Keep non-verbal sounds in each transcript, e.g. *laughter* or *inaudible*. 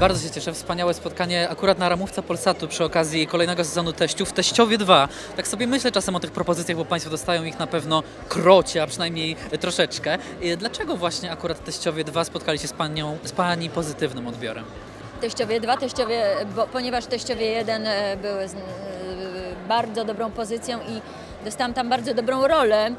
Bardzo się cieszę. Wspaniałe spotkanie akurat na ramówce Polsatu przy okazji kolejnego sezonu teściów. Teściowie 2. Tak sobie myślę czasem o tych propozycjach, bo Państwo dostają ich na pewno krocie, a przynajmniej troszeczkę. I Dlaczego właśnie akurat teściowie 2 spotkali się z, panią, z Pani pozytywnym odbiorem? Teściowie 2, teściowie, bo, ponieważ teściowie 1 e, były z, e, bardzo dobrą pozycją i dostałam tam bardzo dobrą rolę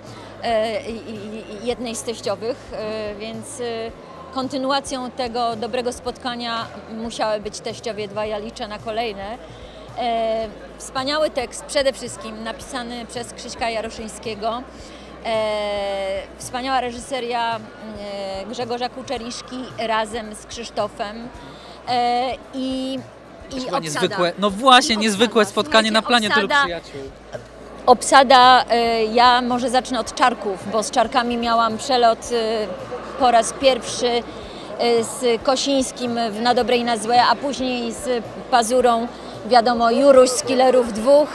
e, i jednej z teściowych, e, więc e, kontynuacją tego dobrego spotkania musiały być teściowie 2, ja liczę na kolejne. E, Wspaniały tekst, przede wszystkim napisany przez Krzyśka Jaroszyńskiego. E, wspaniała reżyseria e, Grzegorza Kuczeriszki razem z Krzysztofem. E, I, i obsada. niezwykłe, no właśnie, I niezwykłe obsada. spotkanie na planie tylu obsada- przyjaciół. Obsada, e, ja może zacznę od czarków, bo z czarkami miałam przelot e, po raz pierwszy e, z Kosińskim w Na dobre i na złe, a później z Pazurą, wiadomo, Juruś z Killerów dwóch.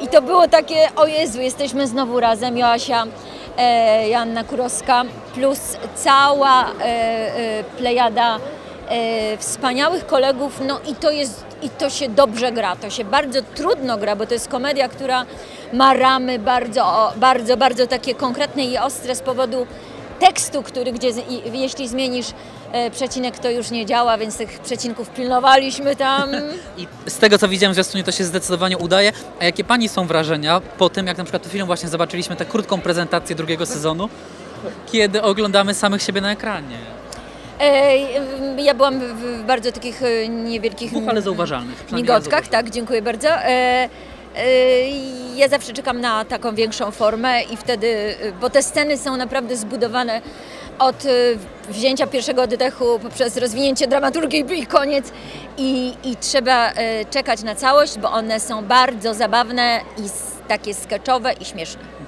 I to było takie, o Jezu, jesteśmy znowu razem, Joasia, e, Joanna Kurowska, plus cała e, e, plejada e, wspaniałych kolegów, no i to jest, i to się dobrze gra, to się bardzo trudno gra, bo to jest komedia, która ma ramy bardzo, bardzo, bardzo takie konkretne i ostre z powodu tekstu, który gdzie, jeśli zmienisz e, przecinek, to już nie działa, więc tych przecinków pilnowaliśmy tam. *laughs* I z tego co widziałem w zwiastunie, to się zdecydowanie udaje. A jakie Pani są wrażenia po tym, jak na przykład chwilą właśnie zobaczyliśmy tę krótką prezentację drugiego sezonu, kiedy oglądamy samych siebie na ekranie? E, ja byłam w, bardzo takich e, niewielkich Dwóch, ale zauważalnych. migotkach, tak, dziękuję bardzo. Ja zawsze czekam na taką większą formę i wtedy, e, bo te sceny są naprawdę zbudowane od e, wzięcia pierwszego oddechu poprzez rozwinięcie dramaturgii i koniec i, i trzeba e, czekać na całość, bo one są bardzo zabawne i takie sketchowe i śmieszne.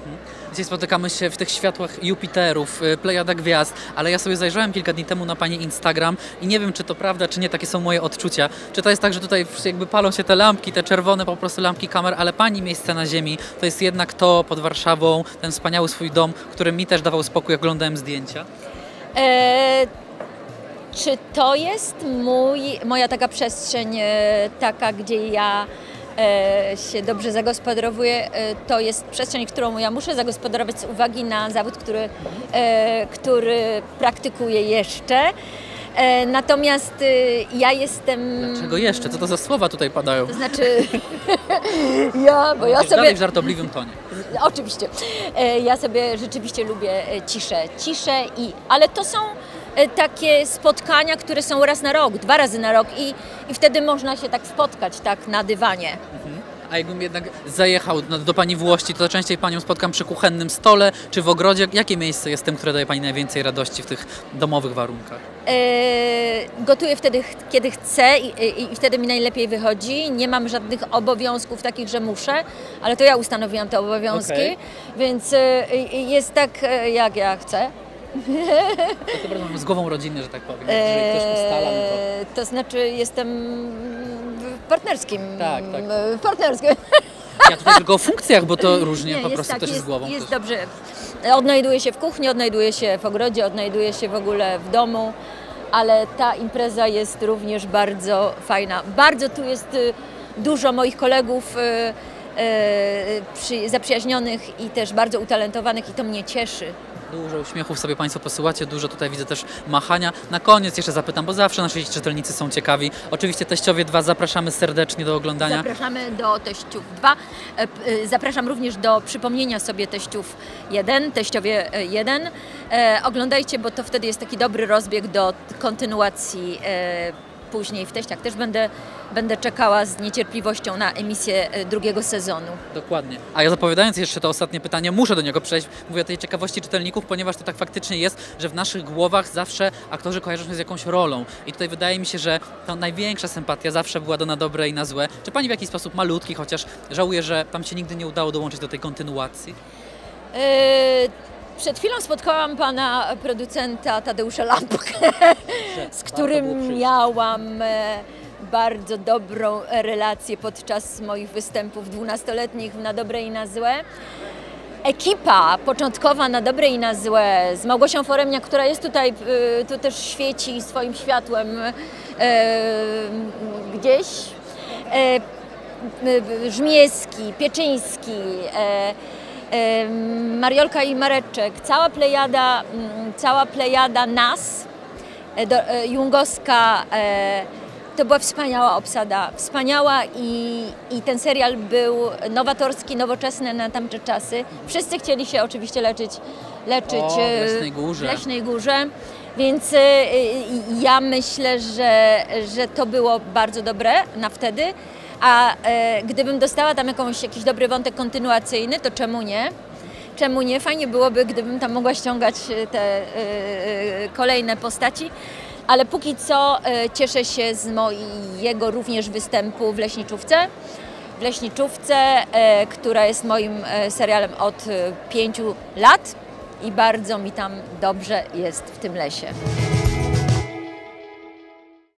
Dzisiaj spotykamy się w tych światłach Jupiterów, y, Plejada Gwiazd, ale ja sobie zajrzałem kilka dni temu na Pani Instagram i nie wiem, czy to prawda, czy nie, takie są moje odczucia. Czy to jest tak, że tutaj jakby palą się te lampki, te czerwone po prostu lampki kamer, ale Pani miejsce na ziemi to jest jednak to pod Warszawą, ten wspaniały swój dom, który mi też dawał spokój, jak oglądałem zdjęcia. E, czy to jest mój, moja taka przestrzeń, e, taka, gdzie ja się dobrze zagospodarowuję? E, to jest przestrzeń, którą ja muszę zagospodarować z uwagi na zawód, który, e, który praktykuję jeszcze. E, natomiast e, ja jestem. Czego jeszcze? Co to za słowa tutaj padają? To znaczy, *laughs* ja, bo ja Dalej sobie. w żartobliwym tonie. Oczywiście. E, Ja sobie rzeczywiście lubię e, ciszę. Ciszę i. Ale to są e, takie spotkania, które są raz na rok, dwa razy na rok i, i wtedy można się tak spotkać, tak na dywanie. A jakbym jednak zajechał no, do Pani Włości, to częściej Panią spotkam przy kuchennym stole czy w ogrodzie. Jakie miejsce jest tym, które daje Pani najwięcej radości w tych domowych warunkach? E, gotuję wtedy, kiedy chcę i, i, i wtedy mi najlepiej wychodzi. Nie mam żadnych obowiązków takich, że muszę, ale to ja ustanowiłam te obowiązki, Okej. więc e, jest tak, e, jak ja chcę. To chyba mam z głową rodziny, że tak powiem. Jeżeli ktoś ustala, no to... Eee, to znaczy jestem w partnerskim. Tak, tak. W partnerskim. Ja tutaj tylko o funkcjach, bo to różnie Nie, po prostu tak, też jest, z głową. Jest też. dobrze. Odnajduję się w kuchni, odnajduję się w ogrodzie, odnajduję się w ogóle w domu, ale ta impreza jest również bardzo fajna. Bardzo tu jest y, dużo moich kolegów y, y, przy, zaprzyjaźnionych i też bardzo utalentowanych i to mnie cieszy. Dużo uśmiechów sobie Państwo posyłacie, dużo tutaj widzę też machania. Na koniec jeszcze zapytam, bo zawsze nasi czytelnicy są ciekawi. Oczywiście Teściowie 2 zapraszamy serdecznie do oglądania. Zapraszamy do teściów 2. E, e, Zapraszam również do przypomnienia sobie teściów 1, teściowie 1. E, oglądajcie, bo to wtedy jest taki dobry rozbieg do kontynuacji później w teściach. Też będę, będę czekała z niecierpliwością na emisję e, drugiego sezonu. Dokładnie. A ja zapowiadając jeszcze to ostatnie pytanie, muszę do niego przejść. Mówię o tej ciekawości czytelników, ponieważ to tak faktycznie jest, że w naszych głowach zawsze aktorzy kojarzą się z jakąś rolą. I tutaj wydaje mi się, że ta największa sympatia zawsze była do na dobre i na złe. Czy pani w jakiś sposób malutki, chociaż żałuje, że tam się nigdy nie udało dołączyć do tej kontynuacji? E, Przed chwilą spotkałam pana producenta Tadeusza Lampkę, z którym miałam e, bardzo dobrą relację podczas moich występów dwunastoletnich Na Dobre i na Złe. Ekipa początkowa na dobre i na złe z Małgosią Foremniak, która jest tutaj, y, tu też świeci swoim światłem gdzieś. E, Żmieski, Pieczyński, e, e, Mariolka i Mareczek, cała plejada, mm, cała plejada nas, e, e, Jungowska, e, to była wspaniała obsada, wspaniała i, i ten serial był nowatorski, nowoczesny na tamte czasy. Wszyscy chcieli się oczywiście leczyć, leczyć O, w Leśnej Górze. w Leśnej Górze. Więc e, ja myślę, że, że to było bardzo dobre na wtedy, a e, gdybym dostała tam jakąś, jakiś dobry wątek kontynuacyjny, to czemu nie? Czemu nie? Fajnie byłoby, gdybym tam mogła ściągać e, te e, e, kolejne postaci. Ale póki co e, cieszę się z mojego również występu w Leśniczówce. W Leśniczówce, e, która jest moim serialem od pięciu lat i bardzo mi tam dobrze jest w tym lesie.